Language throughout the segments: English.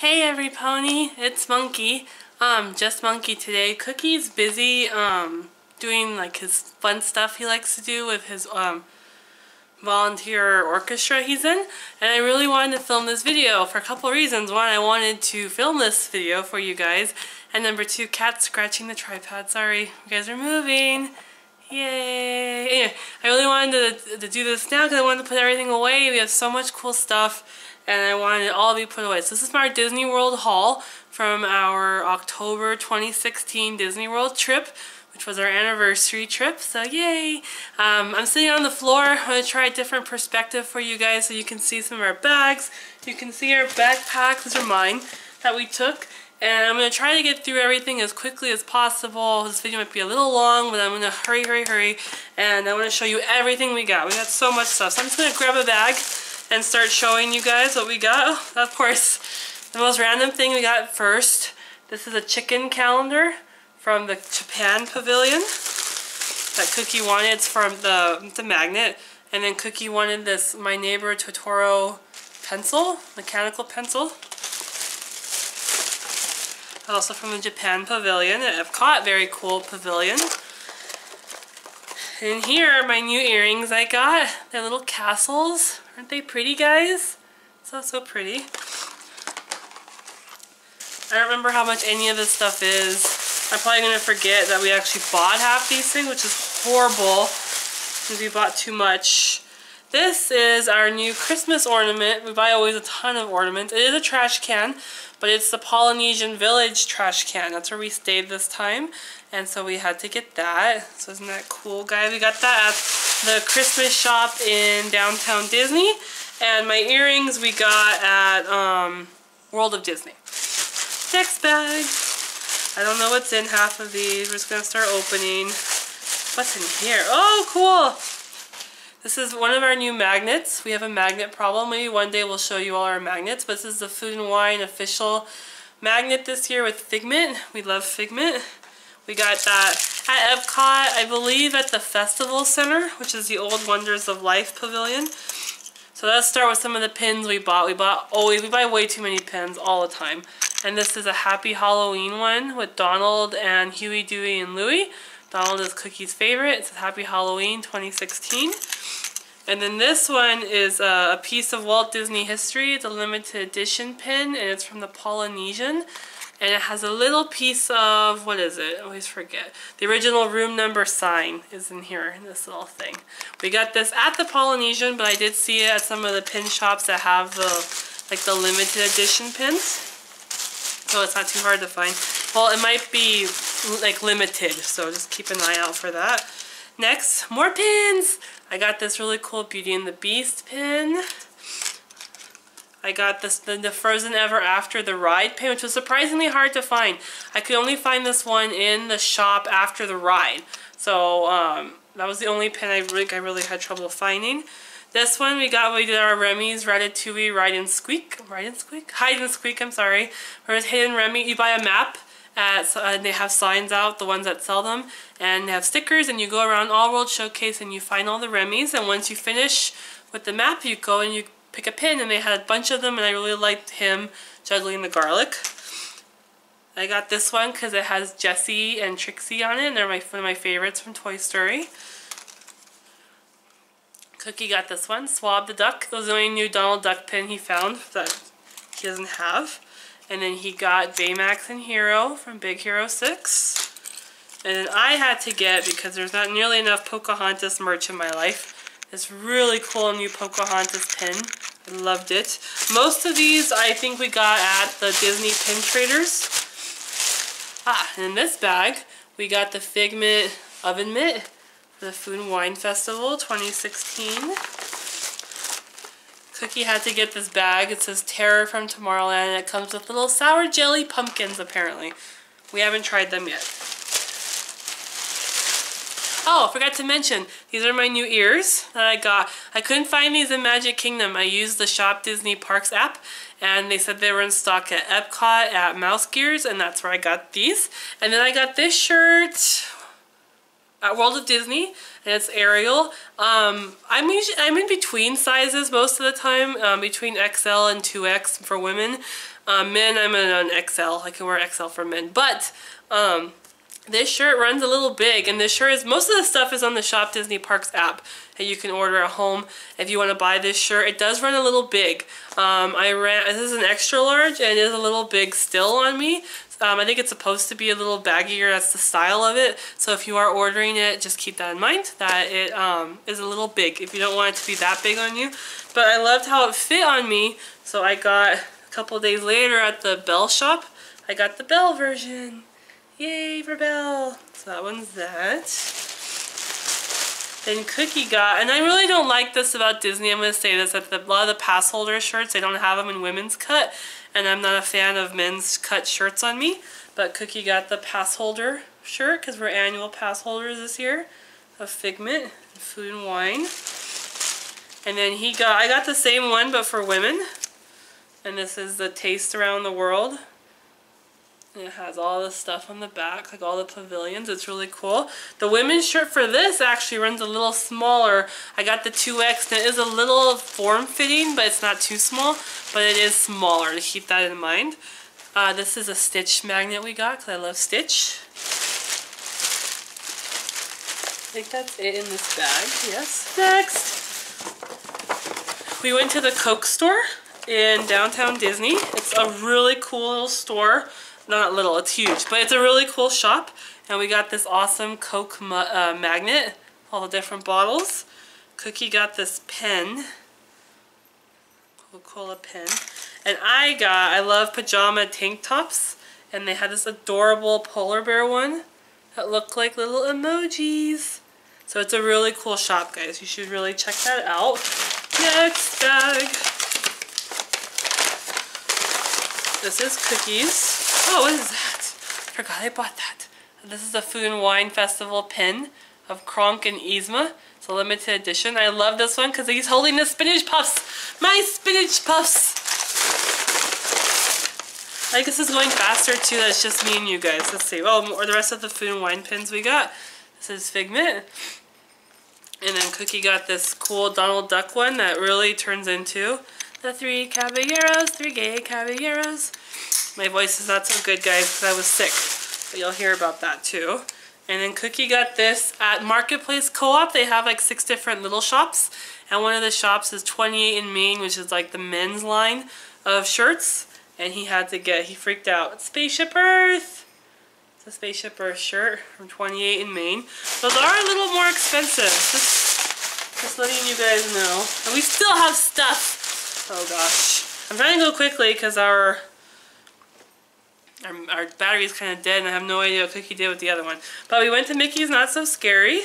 Hey every pony, it's Monkey. Um, just Monkey today. Cookie's busy um doing like his fun stuff he likes to do with his um volunteer orchestra he's in and I really wanted to film this video for a couple reasons. One, I wanted to film this video for you guys and number two, cat scratching the tripod. Sorry, you guys are moving. Yay! Anyway, I really wanted to, to do this now because I wanted to put everything away. We have so much cool stuff and I wanted it all to be put away. So this is my Disney World haul from our October 2016 Disney World trip, which was our anniversary trip, so yay! Um, I'm sitting on the floor. I'm going to try a different perspective for you guys so you can see some of our bags. You can see our backpacks, these are mine, that we took. And I'm going to try to get through everything as quickly as possible. This video might be a little long, but I'm going to hurry, hurry, hurry. And I want to show you everything we got. We got so much stuff. So I'm just going to grab a bag and start showing you guys what we got. Of course, the most random thing we got first. This is a chicken calendar from the Japan Pavilion that Cookie wanted. It's from the, the magnet. And then Cookie wanted this My Neighbor Totoro pencil, mechanical pencil. Also from the Japan Pavilion at Epcot. Very cool pavilion. And here are my new earrings I got. They're little castles. Aren't they pretty, guys? So, so pretty. I don't remember how much any of this stuff is. I'm probably going to forget that we actually bought half these things, which is horrible because we bought too much. This is our new Christmas ornament. We buy always a ton of ornaments. It is a trash can, but it's the Polynesian Village trash can. That's where we stayed this time. And so we had to get that. So isn't that cool, guys? We got that at the Christmas shop in downtown Disney. And my earrings we got at um, World of Disney. Next bag. I don't know what's in half of these. We're just going to start opening. What's in here? Oh, cool. This is one of our new magnets. We have a magnet problem. Maybe one day we'll show you all our magnets, but this is the Food and Wine official magnet this year with Figment. We love Figment. We got that at Epcot, I believe at the Festival Center, which is the Old Wonders of Life Pavilion. So let's start with some of the pins we bought. We bought always, we buy way too many pins all the time. And this is a Happy Halloween one with Donald and Huey, Dewey, and Louie. Donald is Cookie's favorite. It's Happy Halloween 2016. And then this one is a, piece of Walt Disney history. It's a limited edition pin and it's from the Polynesian. And it has a little piece of, what is it? I always forget. The original room number sign is in here, in this little thing. We got this at the Polynesian, but I did see it at some of the pin shops that have the, like the limited edition pins. So it's not too hard to find. Well, it might be like limited, so just keep an eye out for that. Next, more pins! I got this really cool Beauty and the Beast pin. I got this the, the, Frozen Ever After the ride pin, which was surprisingly hard to find. I could only find this one in the shop after the ride. So um, that was the only pin I really, I really had trouble finding. This one we got, we did our Remy's Ratatouille Ride and Squeak. Ride and Squeak? Hide and Squeak, I'm sorry. Whereas Hidden Remy, you buy a map at, uh, they have signs out, the ones that sell them, and they have stickers, and you go around All World Showcase and you find all the Remy's, and once you finish with the map, you go and you pick a pin, and they had a bunch of them, and I really liked him juggling the garlic. I got this one because it has Jessie and Trixie on it, and they're my, one of my favorites from Toy Story. Cookie got this one, Swab the Duck. It was the only new Donald Duck pin he found that he doesn't have. And then he got Baymax and Hero from Big Hero 6. And then I had to get, because there's not nearly enough Pocahontas merch in my life, this really cool new Pocahontas pin. I loved it. Most of these I think we got at the Disney Pin Traders. Ah, and in this bag, we got the Figment Oven Mitt for the Food and Wine Festival 2016. Cookie had to get this bag. It says Terror from Tomorrowland and it comes with little sour jelly pumpkins apparently. We haven't tried them yet. Oh, I forgot to mention, these are my new ears that I got. I couldn't find these in Magic Kingdom. I used the Shop Disney Parks app and they said they were in stock at Epcot at Mouse Gears and that's where I got these. And then I got this shirt at World of Disney and it's Ariel. Um, I'm usually, I'm in between sizes most of the time, um, between XL and 2X for women. Uh, men, I'm in an XL. I can wear XL for men. But um, this shirt runs a little big and this shirt is, most of the stuff is on the Shop Disney Parks app that you can order at home if you want to buy this shirt. It does run a little big. Um, I ran, this is an extra large and it is a little big still on me. Um, I think it's supposed to be a little baggier, that's the style of it. So if you are ordering it, just keep that in mind, that it um, is a little big if you don't want it to be that big on you. But I loved how it fit on me, so I got, a couple days later at the Belle shop, I got the Belle version. Yay for Belle! So that one's that. Then Cookie got, and I really don't like this about Disney, I'm going to say this, that the, a lot of the pass holder shirts, they don't have them in women's cut and I'm not a fan of men's cut shirts on me, but Cookie got the pass holder shirt because we're annual pass holders this year of Figment, Food and Wine. And then he got, I got the same one but for women. And this is the Taste Around the World. And it has all the stuff on the back, like all the pavilions. It's really cool. The women's shirt for this actually runs a little smaller. I got the 2X and it is a little form-fitting, but it's not too small. But it is smaller, to keep that in mind. Uh, this is a Stitch magnet we got, because I love Stitch. I think that's it in this bag, yes. Next! We went to the Coke store in downtown Disney. It's a really cool little store not little, it's huge, but it's a really cool shop. And we got this awesome Coke uh, magnet, all the different bottles. Cookie got this pen, Coca-Cola pen. And I got, I love pajama tank tops. And they had this adorable polar bear one that looked like little emojis. So it's a really cool shop, guys. You should really check that out. Next bag. This is cookies. Oh, what is that? I forgot I bought that. This is a Food and Wine Festival pin of Kronk and Yzma. It's a limited edition. I love this one because he's holding the spinach puffs. My spinach puffs. I guess is going faster too. That's just me and you guys. Let's see. Oh, or the rest of the Food and Wine pins we got. This is Figment. And then Cookie got this cool Donald Duck one that really turns into the three caballeros, three gay caballeros. My voice is not so good, guys, because I was sick. But you'll hear about that, too. And then Cookie got this at Marketplace Co-op. They have like six different little shops. And one of the shops is 28 in Main, which is like the men's line of shirts. And he had to get, he freaked out. Spaceship Earth! It's a Spaceship Earth shirt from 28 in Main. Those are a little more expensive. Just, just letting you guys know. And we still have stuff. Oh gosh. I'm trying to go quickly because our our, our battery is kind of dead and I have no idea what Cookie did with the other one. But we went to Mickey's Not So Scary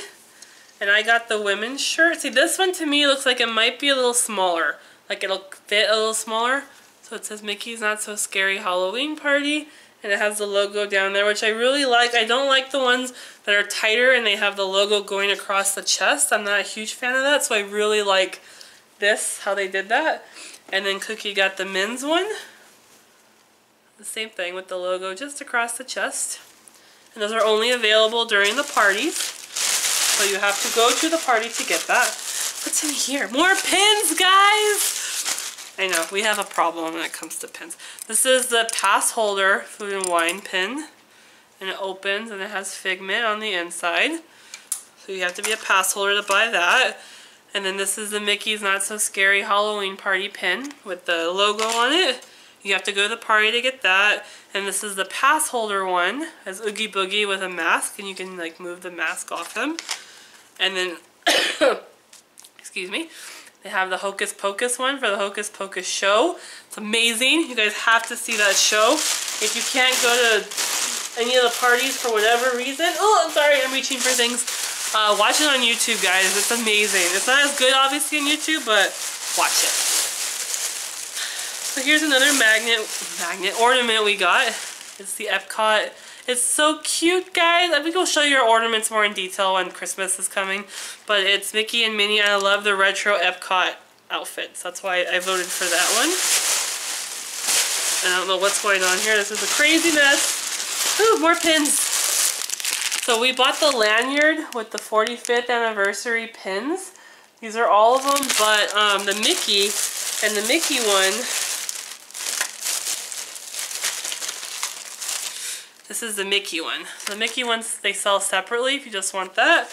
and I got the women's shirt. See, this one to me looks like it might be a little smaller. Like it'll fit a little smaller. So it says Mickey's Not So Scary Halloween Party and it has the logo down there, which I really like. I don't like the ones that are tighter and they have the logo going across the chest. I'm not a huge fan of that, so I really like this, how they did that. And then Cookie got the men's one. The same thing with the logo just across the chest. And those are only available during the parties. So you have to go to the party to get that. What's in here? More pins, guys! I know, we have a problem when it comes to pins. This is the pass holder food and wine pin. And it opens and it has figment on the inside. So you have to be a pass holder to buy that. And then this is the Mickey's Not So Scary Halloween Party pin with the logo on it. You have to go to the party to get that. And this is the pass holder one as Oogie Boogie with a mask. And you can like move the mask off him. And then, excuse me, they have the Hocus Pocus one for the Hocus Pocus show. It's amazing. You guys have to see that show. If you can't go to any of the parties for whatever reason, oh, I'm sorry, I'm reaching for things. Uh, watch it on YouTube, guys. It's amazing. It's not as good, obviously, on YouTube, but watch it. So here's another magnet, magnet ornament we got. It's the Epcot. It's so cute, guys. I think I'll show you our ornaments more in detail when Christmas is coming. But it's Mickey and Minnie, I love the retro Epcot outfits. That's why I voted for that one. I don't know what's going on here. This is a crazy mess. Ooh, more pins. So we bought the lanyard with the 45th anniversary pins. These are all of them, but um, the Mickey and the Mickey one This is the Mickey one. The Mickey ones they sell separately if you just want that.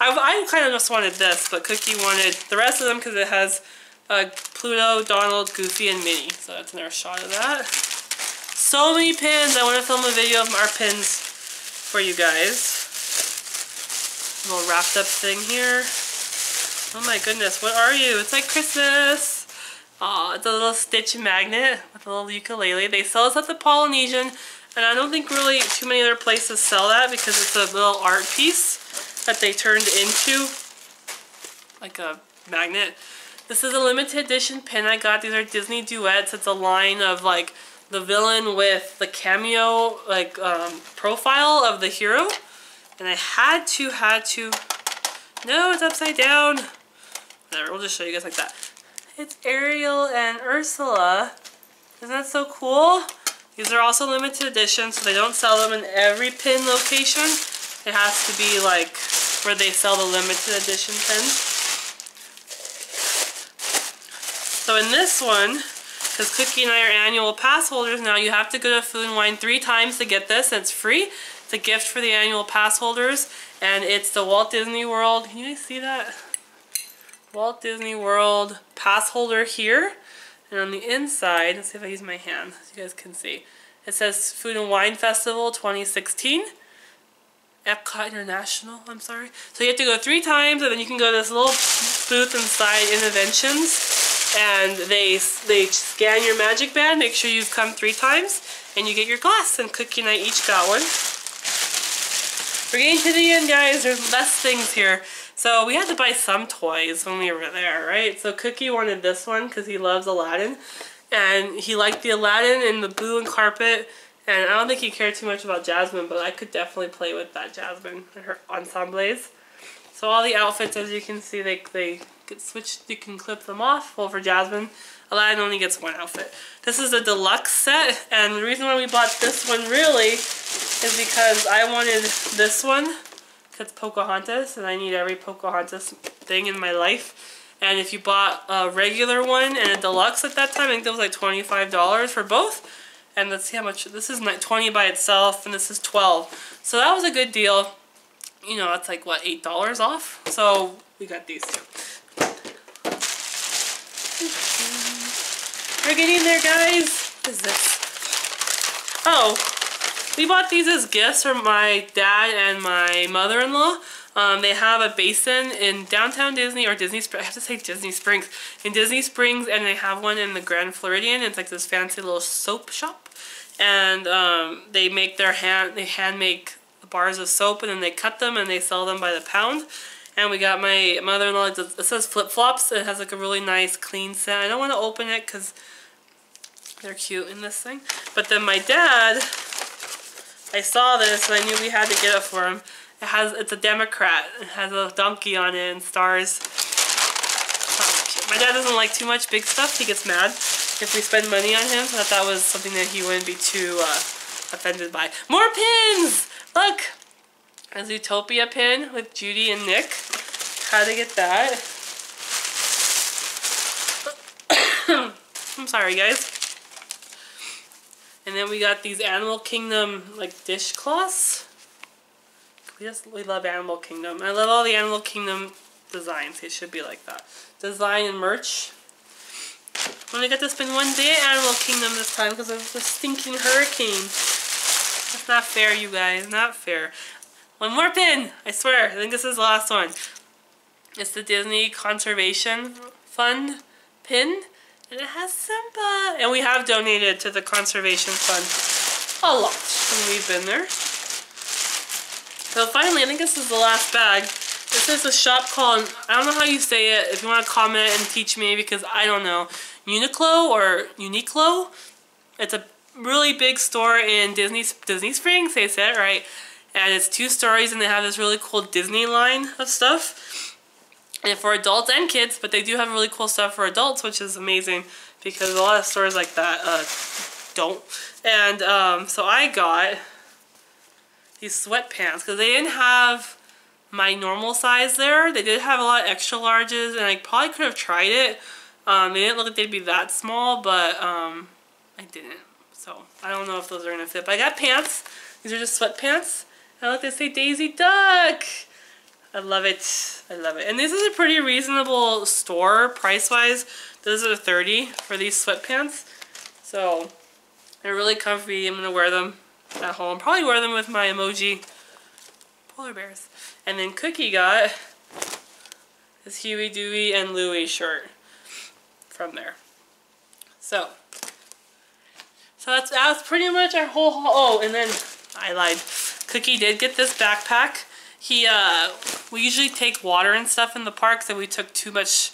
I, I kind of just wanted this, but Cookie wanted the rest of them because it has uh, Pluto, Donald, Goofy, and Minnie. So that's another shot of that. So many pins. I want to film a video of our pins for you guys. Little wrapped up thing here. Oh my goodness, what are you? It's like Christmas. Aw, it's a little stitch magnet with a little ukulele. They sell us at the Polynesian, and I don't think really too many other places sell that because it's a little art piece that they turned into like a magnet. This is a limited edition pin I got. These are Disney duets. It's a line of like the villain with the cameo like um, profile of the hero. And I had to, had to, no, it's upside down. Whatever, we'll just show you guys like that. It's Ariel and Ursula. Isn't that so cool? These are also limited edition, so they don't sell them in every pin location. It has to be like where they sell the limited edition pins. So in this one, because Cookie and I are annual pass holders now, you have to go to Food and Wine three times to get this. It's free. It's a gift for the annual pass holders. And it's the Walt Disney World. Can you guys see that? Walt Disney World pass holder here. And on the inside, let's see if I use my hand so you guys can see. It says Food and Wine Festival 2016. Epcot International, I'm sorry. So you have to go three times and then you can go to this little booth inside Innoventions and they they scan your magic band, make sure you've come three times, and you get your glass. And Cookie and I each got one. We're getting to the end, guys. There's less things here. So we had to buy some toys when we were there, right? So Cookie wanted this one because he loves Aladdin. And he liked the Aladdin and the blue and carpet. And I don't think he cared too much about Jasmine, but I could definitely play with that Jasmine and her ensembles. So all the outfits, as you can see, they, they get switched, you can clip them off. Well, for Jasmine, Aladdin only gets one outfit. This is a deluxe set, and the reason why we bought this one really is because I wanted this one, because Pocahontas, and I need every Pocahontas thing in my life. And if you bought a regular one and a deluxe at that time, I think it was like $25 for both. And let's see how much, this is like 20 by itself, and this is 12 So that was a good deal. You know, that's like, what, $8 off? So we got these two. We're getting there, guys. What is this? Oh, we bought these as gifts from my dad and my mother-in-law. Um, they have a basin in downtown Disney or Disney Springs. I have to say Disney Springs. In Disney Springs and they have one in the Grand Floridian. It's like this fancy little soap shop. And um, they make their hand, they hand make bars of soap and then they cut them and they sell them by the pound. And we got my mother-in-law, it says flip-flops. It has like a really nice clean scent. I don't want to open it because they're cute in this thing. But then my dad, I saw this and I knew we had to get it for him. It has, it's a Democrat. It has a donkey on it and stars. My dad doesn't like too much big stuff. He gets mad if we spend money on him. So that that was something that he wouldn't be too uh, offended by. More pins! Look! A Zootopia pin with Judy and Nick. How to get that. I'm sorry, guys. And then we got these Animal Kingdom like dishcloths. We just we love Animal Kingdom. I love all the Animal Kingdom designs. It should be like that. Design and merch. When I only got to spend one day at Animal Kingdom this time because of the stinking hurricane. That's not fair, you guys. Not fair. One more pin! I swear. I think this is the last one. It's the Disney Conservation Fund pin. And it has Simba. And we have donated to the Conservation Fund a lot when we've been there. So finally, I think this is the last bag. This is a shop called, I don't know how you say it, if you want to comment and teach me because I don't know, Uniqlo or Uniqlo. It's a really big store in Disney Disney Springs, they said right. And it's two stories and they have this really cool Disney line of stuff and for adults and kids, but they do have really cool stuff for adults, which is amazing because a lot of stores like that uh, don't. And um, so I got these sweatpants because they didn't have my normal size there. They did have a lot of extra larges, and I probably could have tried it. Um, they didn't look like they'd be that small, but um, I didn't. So I don't know if those are going to fit. But I got pants. These are just sweatpants. And look, they say Daisy Duck. I love it. I love it. And this is a pretty reasonable store price-wise. Those are 30 for these sweatpants. So they're really comfy. I'm going to wear them at home. Probably wear them with my emoji polar bears. And then Cookie got this Huey, Dewey, and Louie shirt from there. So, so that's, that's pretty much our whole haul. Oh, and then I lied. Cookie did get this backpack. He, uh, we usually take water and stuff in the park, so we took too much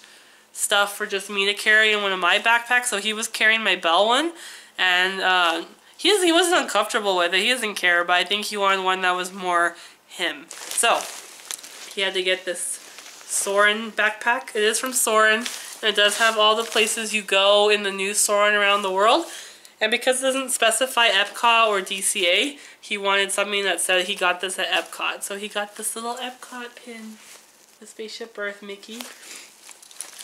stuff for just me to carry in one of my backpacks, so he was carrying my Belle one, and, uh, he, is, he wasn't uncomfortable with it. He doesn't care, but I think he wanted one that was more him. So, he had to get this Soarin' backpack. It is from Soarin', and it does have all the places you go in the new Soarin' around the world. And because it doesn't specify Epcot or DCA, he wanted something that said he got this at Epcot. So he got this little Epcot pin, the Spaceship Earth Mickey.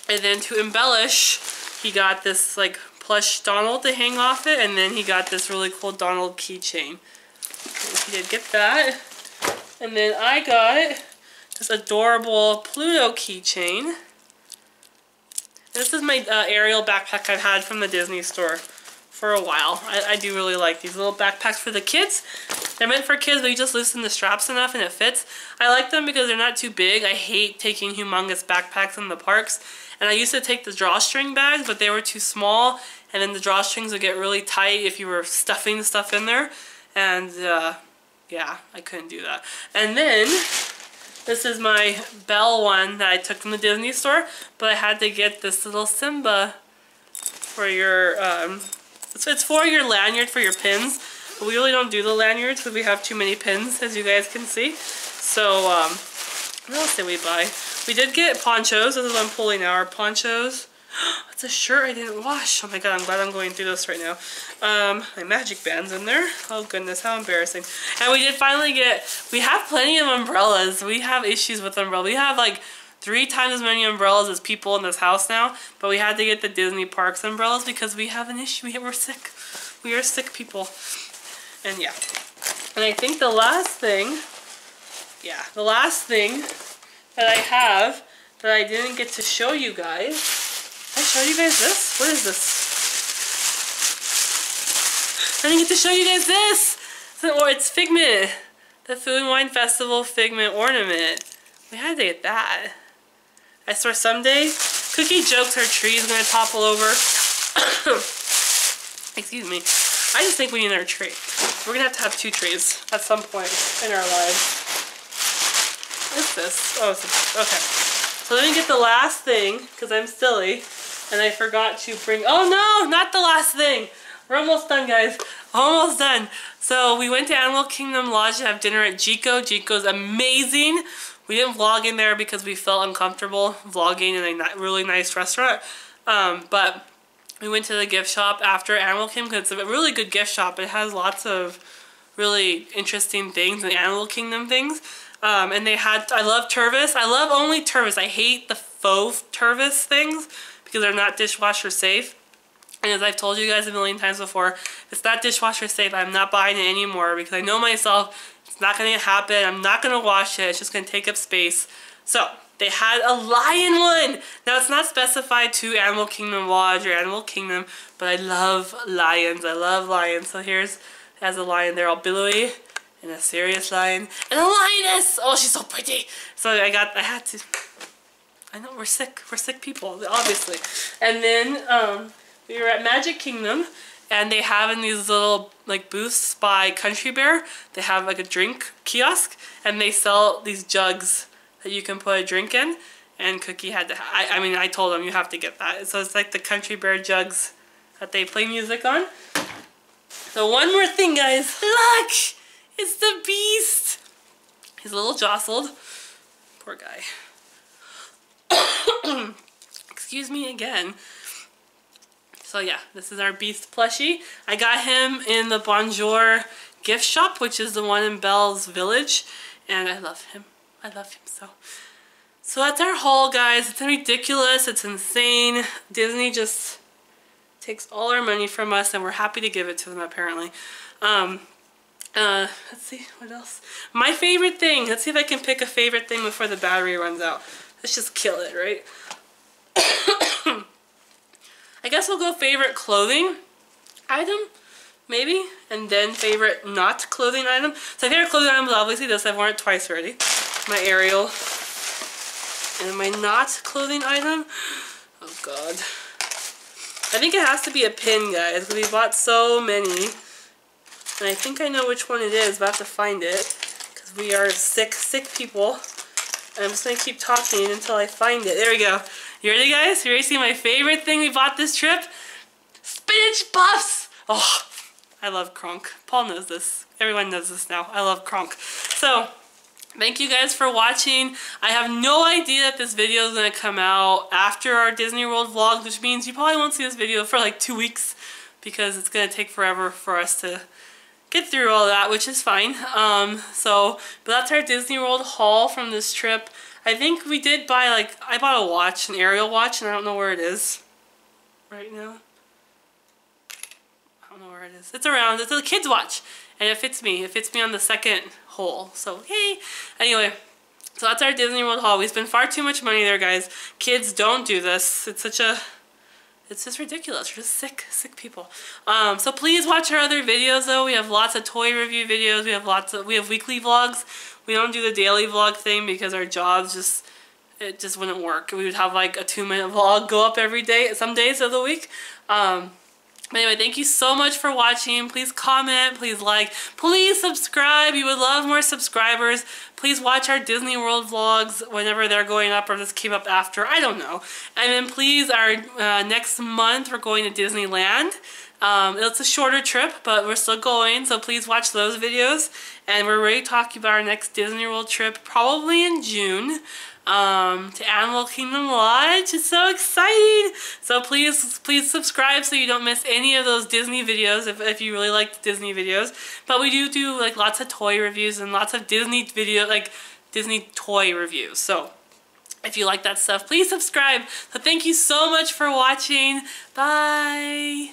And then to embellish, he got this like plush Donald to hang off it, and then he got this really cool Donald keychain. he did get that. And then I got this adorable Pluto keychain. This is my uh, Ariel backpack I've had from the Disney store for a while. I, I, do really like these little backpacks for the kids. They're meant for kids, but you just loosen the straps enough and it fits. I like them because they're not too big. I hate taking humongous backpacks in the parks. And I used to take the drawstring bags, but they were too small. And then the drawstrings would get really tight if you were stuffing stuff in there. And uh, yeah, I couldn't do that. And then this is my Belle one that I took from the Disney store, but I had to get this little Simba for your, um, it's, it's for your lanyard for your pins. But we really don't do the lanyards because we have too many pins, as you guys can see. So, um, what else did we buy? We did get ponchos. This is what I'm pulling now, our ponchos. It's a shirt I didn't wash. Oh my god, I'm glad I'm going through this right now. Um, my magic band's in there. Oh goodness, how embarrassing. And we did finally get, we have plenty of umbrellas. We have issues with umbrellas. We have like three times as many umbrellas as people in this house now. But we had to get the Disney Parks umbrellas because we have an issue. We, we're sick. We are sick people. And yeah. And I think the last thing, yeah, the last thing that I have that I didn't get to show you guys I show you guys this? What is this? I didn't get to show you guys this! Or it's Figment. The Food and Wine Festival Figment Ornament. We had to get that. I swear someday, Cookie jokes her tree is going to topple over. Excuse me. I just think we need another tree. We're going to have to have two trees at some point in our lives. What is this? Oh, okay. So let me get the last thing, because I'm silly. And I forgot to bring, oh no, not the last thing. We're almost done, guys. Almost done. So we went to Animal Kingdom Lodge to have dinner at Jiko. Jiko's amazing. We didn't vlog in there because we felt uncomfortable vlogging in a really nice restaurant. Um, but we went to the gift shop after Animal Kingdom because it's a really good gift shop. It has lots of really interesting things and Animal Kingdom things. Um, and they had, I love Tervis. I love only Tervis. I hate the faux Tervis things because they're not dishwasher safe. And as I've told you guys a million times before, it's not dishwasher safe. I'm not buying it anymore because I know myself it's not going to happen. I'm not going to wash it. It's just going to take up space. So they had a lion one. Now it's not specified to Animal Kingdom Lodge or Animal Kingdom, but I love lions. I love lions. So here's has a lion there all billowy and a serious lion and a lioness. Oh, she's so pretty. So I got, I had to I know, we're sick. We're sick people, obviously. And then um, we were at Magic Kingdom, and they have in these little like booths by Country Bear, they have like a drink kiosk, and they sell these jugs that you can put a drink in. And Cookie had to, I, I mean, I told him you have to get that. So it's like the Country Bear jugs that they play music on. So one more thing, guys. Look! It's the Beast! He's a little jostled. Poor guy. Excuse me again. So yeah, this is our Beast plushie. I got him in the Bonjour gift shop, which is the one in Belle's Village. And I love him. I love him so. So that's our haul, guys. It's ridiculous. It's insane. Disney just takes all our money from us and we're happy to give it to them, apparently. Um, Uh, let's see, what else? My favorite thing. Let's see if I can pick a favorite thing before the battery runs out. Let's just kill it, right? I guess we'll go favorite clothing item, maybe, and then favorite not clothing item. So favorite clothing item is obviously this. I've worn it twice already. My Ariel. And my not clothing item, oh god. I think it has to be a pin, guys, because we bought so many. And I think I know which one it is, but I have to find it. Because we are sick, sick people. And I'm just going to keep talking until I find it. There we go. You ready, guys? You ready to see my favorite thing we bought this trip? Spinach puffs! Oh, I love Kronk. Paul knows this. Everyone knows this now. I love Kronk. So, thank you guys for watching. I have no idea that this video is going to come out after our Disney World vlog, which means you probably won't see this video for like two weeks because it's going to take forever for us to get through all that, which is fine. Um, so, but that's our Disney World haul from this trip. I think we did buy like, I bought a watch, an Ariel watch, and I don't know where it is right now. I don't know where it is. It's around, it's a kid's watch, and it fits me. It fits me on the second hole, so hey. Anyway, so that's our Disney World haul. We spend far too much money there, guys. Kids, don't do this. It's such a it's just ridiculous. We're just sick, sick people. Um, so please watch our other videos though. We have lots of toy review videos. We have lots of, we have weekly vlogs. We don't do the daily vlog thing because our jobs just, it just wouldn't work. We would have like a two minute vlog go up every day, some days of the week. Um, anyway, thank you so much for watching. Please comment, please like, please subscribe. You would love more subscribers. Please watch our Disney World vlogs whenever they're going up or this came up after. I don't know. And then please, our uh, next month, we're going to Disneyland. Um, it's a shorter trip, but we're still going, so please watch those videos. And we're ready to talk about our next Disney World trip, probably in June um, to Animal Kingdom Lodge. It's so exciting. So please, please subscribe so you don't miss any of those Disney videos if, if you really like Disney videos. But we do do like lots of toy reviews and lots of Disney video, like Disney toy reviews. So if you like that stuff, please subscribe. So thank you so much for watching. Bye.